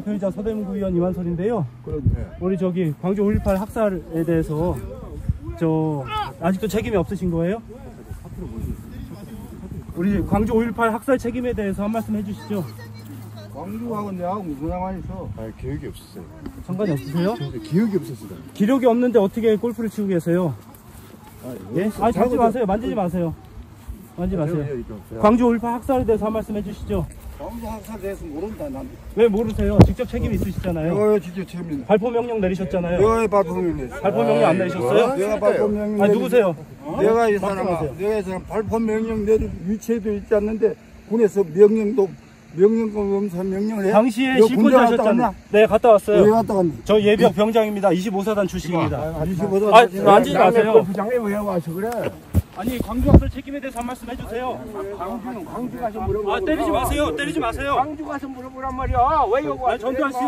대표이자 서대문구 의원 이완솔인데요. 그런데 우리 저기 광주 5.18 학살에 대해서 저 아직도 책임이 없으신 거예요? 우리 광주 5.18 학살 책임에 대해서 한 말씀 해주시죠. 광주하고 내하고 무슨 상관이 있어? 아 기억이 없었어요. 상관이 없으세요? 기억이 없었어요. 기록이 없는데 어떻게 골프를 치고 계세요? 예? 아, 잡지 마세요. 만지지 마세요. 만지지 마세요. 광주 5.18 학살에 대해서 한 말씀 해주시죠. 광주 학사 대해서 모른다 난. 왜 모르세요? 직접 책임 있으시잖아요. 내가 진짜 책임인다. 발포 명령 내리셨잖아요. 내가 발포명령. 발포 명령 안 내리셨어요? 내가 발포명령. 아 누구세요? 내가 이. 사람아, 내가 이 사람 발포명령 내릴 위치에도 있지 않는데 군에서 명령도 명령권 검사 명령을 해. 당시에 너 군대 갔다 실권자셨잖아요. 왔냐? 네, 갔다 왜 왔어요. 갔다 갔니? 저 예비역 병장입니다. 25사단 출신입니다. 이시보다 아, 만지지 마세요. 부장님 왜 와서 그래? 아니, 광주 학살 책임에 대해서 한 말씀 해주세요. 광주는 광주 가서 물어봐. 아, 때리지 마세요. 때리지 마세요. 광주 가서 물어보란 말이야. 왜 여기 아니, 전두환 씨.